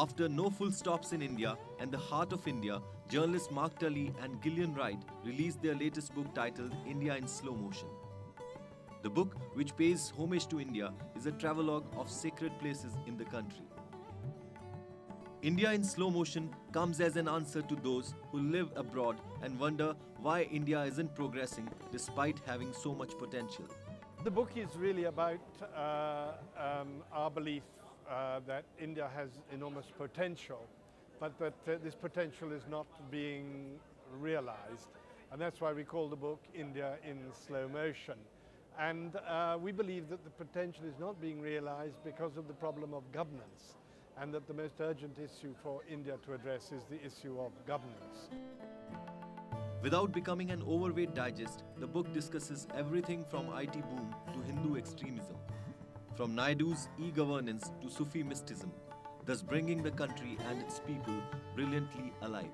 After No Full Stops in India and The Heart of India, journalists Mark Tully and Gillian Wright released their latest book titled India in Slow Motion. The book, which pays homage to India, is a travelogue of sacred places in the country. India in slow motion comes as an answer to those who live abroad and wonder why India isn't progressing despite having so much potential. The book is really about uh, um, our belief uh, that India has enormous potential, but that uh, this potential is not being realized. And that's why we call the book India in Slow Motion. And uh, we believe that the potential is not being realized because of the problem of governance and that the most urgent issue for India to address is the issue of governance. Without becoming an overweight digest, the book discusses everything from IT boom to Hindu extremism, from Naidu's e-governance to Sufi mysticism, thus bringing the country and its people brilliantly alive.